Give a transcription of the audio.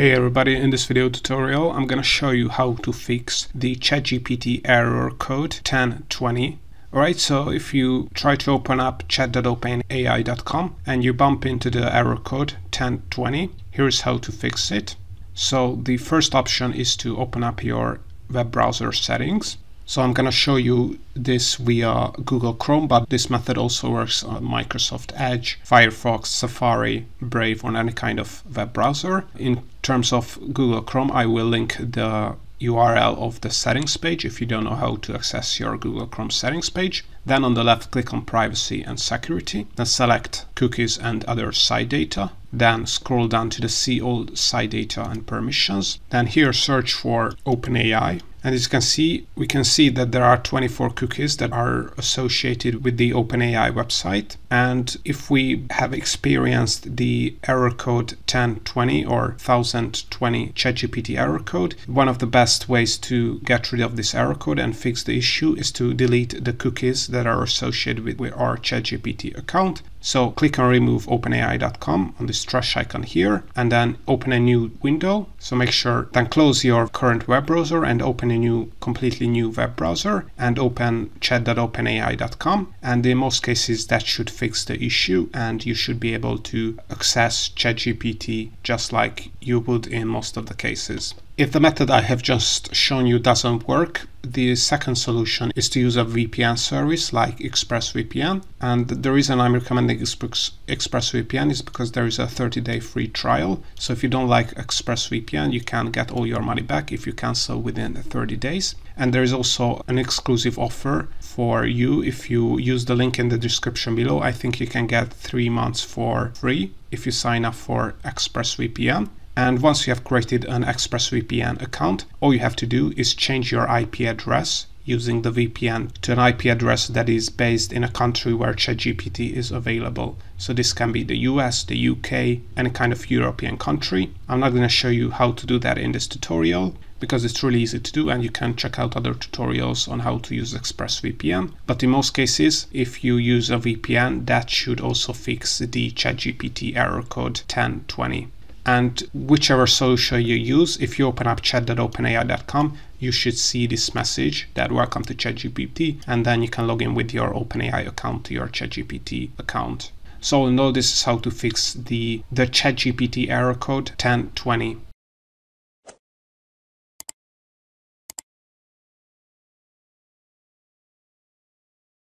Hey everybody, in this video tutorial I'm to show you how to fix the ChatGPT error code 1020. Alright, so if you try to open up chat.openai.com and you bump into the error code 1020, here's how to fix it. So the first option is to open up your web browser settings. So I'm to show you this via Google Chrome, but this method also works on Microsoft Edge, Firefox, Safari, Brave, or any kind of web browser. In terms of Google Chrome, I will link the URL of the settings page if you don't know how to access your Google Chrome settings page. Then on the left, click on privacy and security. Then select cookies and other site data. Then scroll down to the see all site data and permissions. Then here search for OpenAI and as you can see, we can see that there are 24 cookies that are associated with the OpenAI website. And if we have experienced the error code 1020 or 1020 ChatGPT error code, one of the best ways to get rid of this error code and fix the issue is to delete the cookies that are associated with, our ChatGPT account. So click on remove openai.com on this trash icon here and then open a new window. So make sure then close your current web browser and open a new completely new web browser and open chat.openai.com and in most cases that should fix the issue and you should be able to access ChatGPT just like you would in most of the cases. If the method I have just shown you doesn't work, the second solution is to use a VPN service like ExpressVPN. And the reason I'm recommending ExpressVPN is because there is a 30 day free trial. So if you don't like ExpressVPN, you can get all your money back if you cancel within 30 days. And there is also an exclusive offer for you if you use the link in the description below. I think you can get three months for free if you sign up for ExpressVPN. And once you have created an ExpressVPN account, all you have to do is change your IP address using the VPN to an IP address that is based in a country where ChatGPT is available. So this can be the US, the UK, any kind of European country. I'm not going to show you how to do that in this tutorial because it's really easy to do and you can check out other tutorials on how to use ExpressVPN. But in most cases, if you use a VPN, that should also fix the ChatGPT error code 1020 and whichever solution you use, if you open up chat.openai.com, you should see this message that welcome to ChatGPT, and then you can log in with your OpenAI account to your ChatGPT account. So now this is how to fix the, the ChatGPT error code 1020.